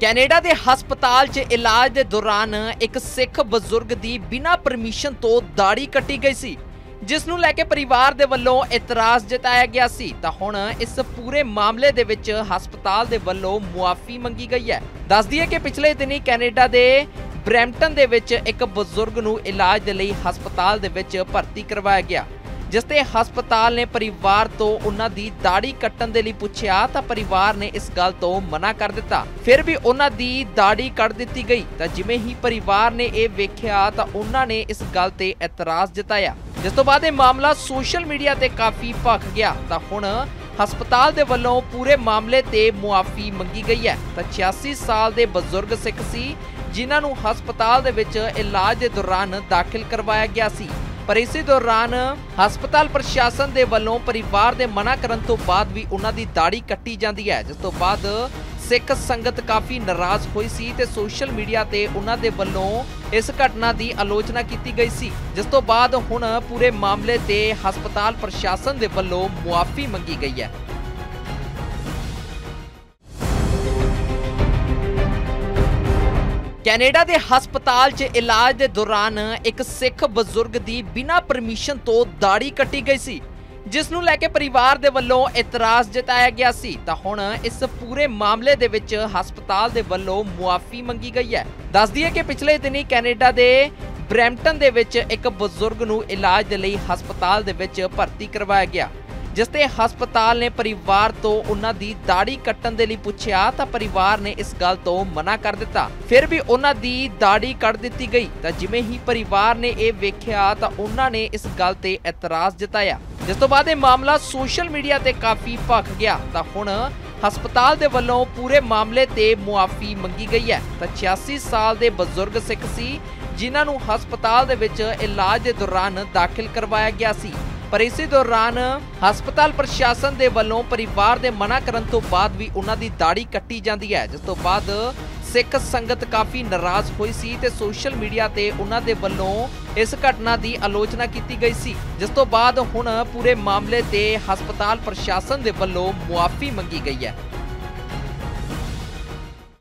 Canada ਦੇ ਹਸਪਤਾਲ 'ਚ ਇਲਾਜ ਦੇ ਦੌਰਾਨ ਇੱਕ ਸਿੱਖ ਬਜ਼ੁਰਗ ਦੀ ਬਿਨਾਂ ਪਰਮਿਸ਼ਨ ਤੋਂ ਦਾੜੀ ਕੱਟੀ ਗਈ ਸੀ, ਜਿਸ ਨੂੰ ਲੈ ਕੇ ਪਰਿਵਾਰ ਦੇ ਵੱਲੋਂ ਇਤਰਾਜ਼ ਜਤਾਇਆ ਗਿਆ ਸੀ। ਤਾਂ ਹੁਣ ਇਸ ਪੂਰੇ ਮਾਮਲੇ ਦੇ ਵਿੱਚ ਹਸਪਤਾਲ ਦੇ ਵੱਲੋਂ ਮੁਆਫੀ ਮੰਗੀ ਗਈ ਹੈ। ਦੱਸਦੀ ਹੈ ਕਿ ਪਿਛਲੇ ਦਿਨੀ ਕੈਨੇਡਾ ਦੇ ਬਰੈਂਪਟਨ ਦੇ ਵਿੱਚ ਇੱਕ ਬਜ਼ੁਰਗ ਨੂੰ ਇਲਾਜ ਦੇ ਲਈ ਹਸਪਤਾਲ ਦੇ ਵਿੱਚ ਭਰਤੀ ਕਰਵਾਇਆ ਗਿਆ। ਜਿਸ ਤੇ ਹਸਪਤਾਲ ਨੇ ਪਰਿਵਾਰ ਤੋਂ ਉਹਨਾਂ ਦੀ ਦਾੜੀ ਕੱਟਣ ਦੇ ਲਈ ਪੁੱਛਿਆ ਤਾਂ ਪਰਿਵਾਰ ਨੇ ਇਸ ਗੱਲ ਤੋਂ ਮਨਾ ਕਰ ਦਿੱਤਾ। ਫਿਰ ਵੀ ਉਹਨਾਂ ਦੀ ਦਾੜੀ ਕੱਟ ਦਿੱਤੀ ਗਈ। ਤਾਂ ਜਿਵੇਂ ਹੀ ਪਰਿਵਾਰ ਨੇ ਇਹ ਵੇਖਿਆ ਤਾਂ ਉਹਨਾਂ ਨੇ ਇਸ ਗੱਲ ਤੇ ਇਤਰਾਜ਼ ਜਤਾਇਆ। ਜਿਸ ਤੋਂ ਬਾਅਦ ਇਹ ਮਾਮਲਾ ਸੋਸ਼ਲ ਮੀਡੀਆ ਤੇ ਕਾਫੀ ਭਖ ਗਿਆ। ਤਾਂ ਹੁਣ ਹਸਪਤਾਲ ਦੇ ਵੱਲੋਂ ਪੂਰੇ ਮਾਮਲੇ ਤੇ ਮੁਆਫੀ ਮੰਗੀ ਗਈ ਹੈ। ਤਾਂ 86 ਸਾਲ ਦੇ ਬਜ਼ੁਰਗ ਸਿੱਖ ਸੀ, ਜਿਨ੍ਹਾਂ ਨੂੰ ਹਸਪਤਾਲ ਦੇ ਵਿੱਚ ਇਲਾਜ ਦੇ ਦੌਰਾਨ ਦਾਖਲ ਕਰਵਾਇਆ ਗਿਆ ਸੀ। ਪਰ ਇਸੇ ਦੌਰਾਨ ਹਸਪਤਾਲ ਪ੍ਰਸ਼ਾਸਨ ਦੇ ਵੱਲੋਂ ਪਰਿਵਾਰ ਦੇ ਮਨਾ ਕਰਨ ਤੋਂ ਬਾਅਦ ਵੀ ਉਹਨਾਂ ਦੀ ਦਾੜੀ ਕੱਟੀ ਜਾਂਦੀ ਹੈ। ਜਿਸ ਤੋਂ ਬਾਅਦ ਸਿੱਖ ਸੰਗਤ ਕਾਫੀ ਨਾਰਾਜ਼ ਹੋਈ ਸੀ ਤੇ ਸੋਸ਼ਲ ਮੀਡੀਆ ਤੇ ਉਹਨਾਂ ਦੇ ਵੱਲੋਂ ਇਸ ਘਟਨਾ ਦੀ ਆਲੋਚਨਾ ਕੀਤੀ ਗਈ ਸੀ। ਜਿਸ ਤੋਂ ਬਾਅਦ ਹੁਣ ਪੂਰੇ ਮਾਮਲੇ ਤੇ ਹਸਪਤਾਲ ਪ੍ਰਸ਼ਾਸਨ ਦੇ ਵੱਲੋਂ ਮੁਆਫੀ ਮੰਗੀ ਗਈ ਹੈ। ਕੈਨੇਡਾ ਦੇ ਹਸਪਤਾਲ 'ਚ ਇਲਾਜ ਦੇ ਦੌਰਾਨ ਇੱਕ ਸਿੱਖ ਬਜ਼ੁਰਗ ਦੀ ਬਿਨਾਂ ਪਰਮਿਸ਼ਨ ਤੋਂ ਦਾੜੀ ਕੱਟੀ ਗਈ ਸੀ, ਜਿਸ ਨੂੰ ਲੈ ਕੇ ਪਰਿਵਾਰ ਦੇ ਵੱਲੋਂ ਇਤਰਾਜ਼ ਜਤਾਇਆ ਗਿਆ ਸੀ। ਤਾਂ ਹੁਣ ਇਸ ਪੂਰੇ ਮਾਮਲੇ ਦੇ ਵਿੱਚ ਹਸਪਤਾਲ ਦੇ ਵੱਲੋਂ ਮੁਆਫੀ ਮੰਗੀ ਗਈ ਹੈ। ਦੱਸਦੀ ਹੈ ਕਿ ਪਿਛਲੇ ਦਿਨੀ ਕੈਨੇਡਾ ਦੇ ਬਰੈਂਪਟਨ ਦੇ ਵਿੱਚ ਇੱਕ ਬਜ਼ੁਰਗ ਨੂੰ ਇਲਾਜ ਦੇ ਲਈ ਹਸਪਤਾਲ ਦੇ ਵਿੱਚ ਭਰਤੀ ਕਰਵਾਇਆ ਗਿਆ। ਜਿਸ ਤੇ ਹਸਪਤਾਲ ਨੇ ਪਰਿਵਾਰ ਤੋਂ ਉਹਨਾਂ ਦੀ ਦਾੜੀ ਕੱਟਣ ਦੇ ਲਈ ਪੁੱਛਿਆ ਤਾਂ ਪਰਿਵਾਰ ਨੇ ਇਸ ਗੱਲ ਤੋਂ ਮਨਾ ਕਰ ਦਿੱਤਾ। ਫਿਰ ਵੀ ਉਹਨਾਂ ਦੀ ਦਾੜੀ ਕੱਟ ਦਿੱਤੀ ਗਈ। ਤਾਂ ਜਿਵੇਂ ਹੀ ਪਰਿਵਾਰ ਨੇ ਇਹ ਵੇਖਿਆ ਤਾਂ ਉਹਨਾਂ ਨੇ ਇਸ ਗੱਲ ਤੇ ਇਤਰਾਜ਼ ਜਤਾਇਆ। ਜਿਸ ਤੋਂ ਬਾਅਦ ਇਹ ਮਾਮਲਾ ਸੋਸ਼ਲ ਮੀਡੀਆ ਤੇ ਕਾਫੀ ਭਖ ਗਿਆ। ਤਾਂ ਹੁਣ ਹਸਪਤਾਲ ਦੇ ਵੱਲੋਂ ਪੂਰੇ ਮਾਮਲੇ ਤੇ ਮੁਆਫੀ ਮੰਗੀ ਗਈ ਹੈ। ਤਾਂ 86 ਸਾਲ ਦੇ ਬਜ਼ੁਰਗ ਸਿੱਖ ਸੀ, ਜਿਨ੍ਹਾਂ ਨੂੰ ਹਸਪਤਾਲ ਦੇ ਵਿੱਚ ਇਲਾਜ ਦੇ ਦੌਰਾਨ ਦਾਖਲ ਕਰਵਾਇਆ ਗਿਆ ਸੀ। ਪਰ ਇਸੇ ਦੌਰਾਨ ਹਸਪਤਾਲ ਪ੍ਰਸ਼ਾਸਨ ਦੇ ਵੱਲੋਂ ਪਰਿਵਾਰ ਦੇ ਮਨਾ ਕਰਨ ਤੋਂ ਬਾਅਦ ਵੀ ਉਹਨਾਂ ਦੀ ਦਾੜੀ ਕੱਟੀ ਜਾਂਦੀ ਹੈ, ਜਿਸ ਤੋਂ ਬਾਅਦ ਸਿੱਖ ਸੰਗਤ ਕਾਫੀ ਨਾਰਾਜ਼ ਹੋਈ ਸੀ ਤੇ ਸੋਸ਼ਲ ਮੀਡੀਆ ਤੇ ਉਹਨਾਂ ਦੇ ਵੱਲੋਂ ਇਸ ਘਟਨਾ ਦੀ ਆਲੋਚਨਾ ਕੀਤੀ ਗਈ ਸੀ, ਜਿਸ ਤੋਂ ਬਾਅਦ ਹੁਣ ਪੂਰੇ ਮਾਮਲੇ ਤੇ ਹਸਪਤਾਲ ਪ੍ਰਸ਼ਾਸਨ ਦੇ ਵੱਲੋਂ ਮੁਆਫੀ ਮੰਗੀ ਗਈ ਹੈ।